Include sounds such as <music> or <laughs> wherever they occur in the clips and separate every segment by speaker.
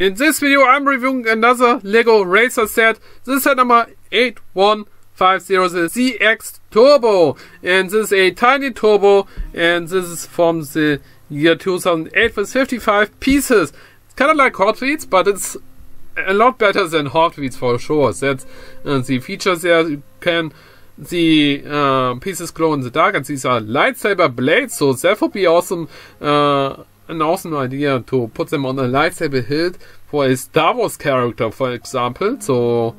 Speaker 1: In this video I'm reviewing another LEGO Racer set. This is set number 8150, the ZX Turbo. And this is a tiny turbo and this is from the year 2008 with 55 pieces. It's kind of like Hot Wheels, but it's a lot better than Hot Wheels for sure. That's uh, the features there. You can the uh, pieces glow in the dark, and these are lightsaber blades, so that would be awesome. Uh, an awesome idea to put them on a lightsaber hilt for a Star Wars character, for example. So,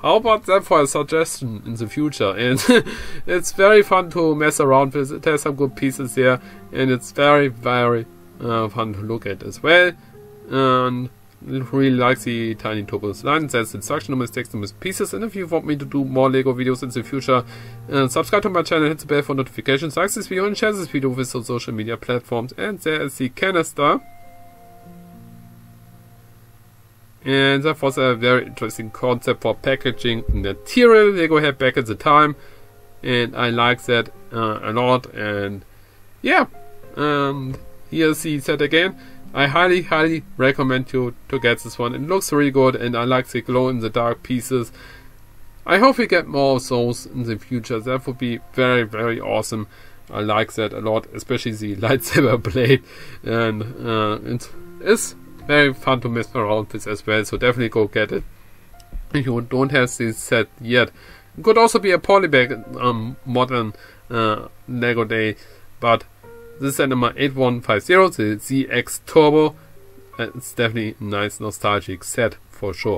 Speaker 1: how about that for a suggestion in the future? <laughs> And it's very fun to mess around with. It has some good pieces there, and it's very, very uh, fun to look at as well. And really like the tiny turbos line. There's instruction mistakes and pieces. And if you want me to do more Lego videos in the future, uh, subscribe to my channel, hit the bell for notifications, like this video and share this video with the social media platforms. And there is the canister. And that was a very interesting concept for packaging material Lego had back at the time. And I like that uh, a lot. And yeah, and here's the set again. I highly, highly recommend you to get this one. It looks really good and I like the glow in the dark pieces. I hope we get more of those in the future. That would be very, very awesome. I like that a lot, especially the <laughs> lightsaber blade. And uh, it is very fun to mess around with as well. So definitely go get it. If you don't have this set yet. It could also be a polybag um, modern uh, Lego day. But this is number 8150, the ZX Turbo. It's definitely a nice nostalgic set for sure.